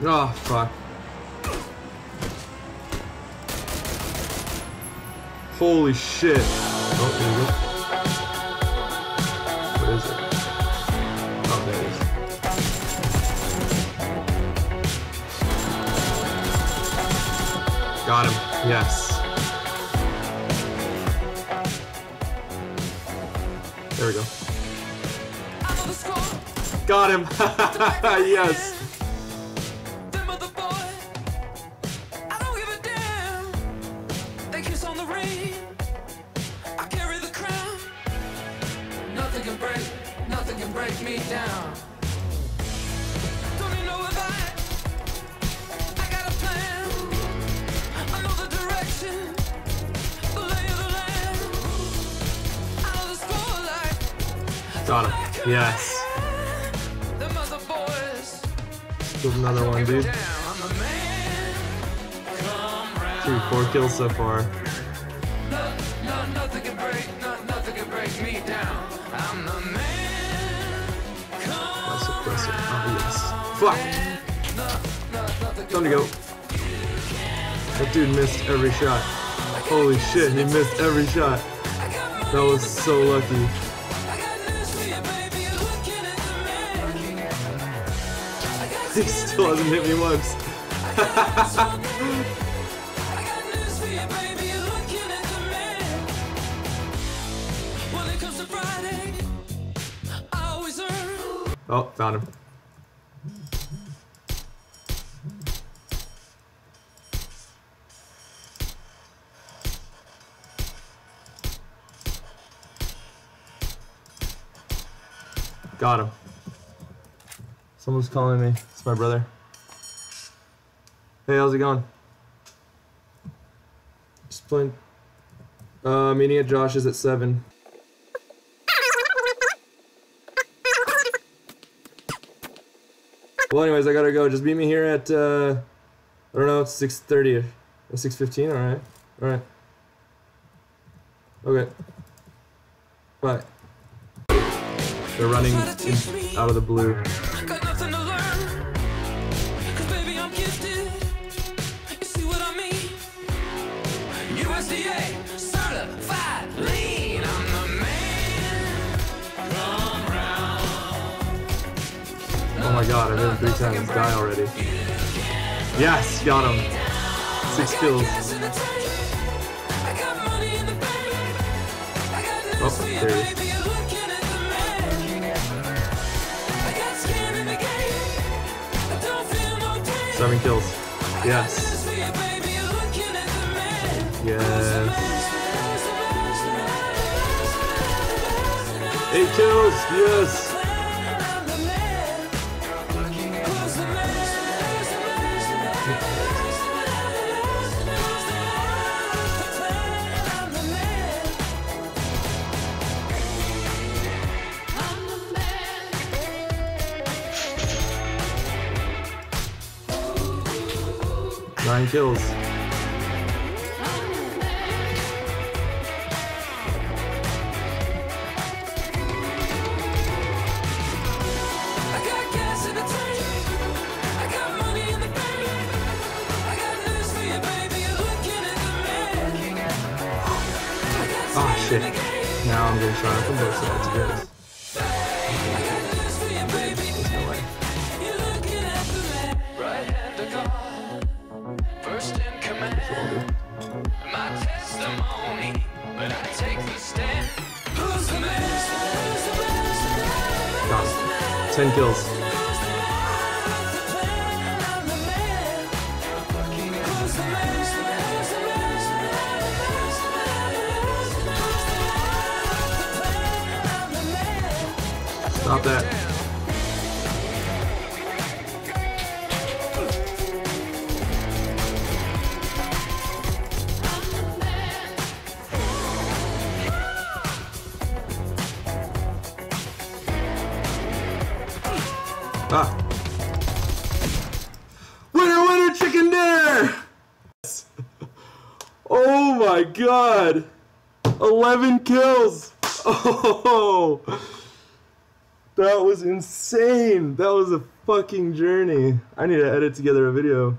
Oh, fuck. Holy shit. Oh, there you go. Where is it? Oh, there it is. Got him. Yes. There we go. Got him. yes. Can break, nothing can break me down. Don't you know if I, I got a plan. I know the direction, the lay of the land. Out of the Got him. Yes. the mother boys. Killed another one, dude. Down, I'm the man. Come round. Dude, four kills so far. Oh, yes. Fuck. Time to go. That dude missed every shot. Holy shit, he missed every shot. That was so lucky. He still hasn't hit me once. Oh, found him. Got him. Someone's calling me. It's my brother. Hey, how's it going? Just playing. Uh, meeting at Josh's at 7. Well, anyways, I gotta go. Just meet me here at, uh, I don't know, it's 6.30 or 6.15, alright? Alright. Okay. Bye. They're running in, out of the blue. My god, I've him three times. Die already. Yes, got him. Six kills. Oh, there he is. Seven kills. Yes. Yes. Eight kills. Yes. I kills. Oh shit. Now I'm shot at from both sides. Yes. 10 kills. Stop that. Ah. Winner, winner, chicken dinner! Oh my god! 11 kills! Oh! That was insane! That was a fucking journey. I need to edit together a video.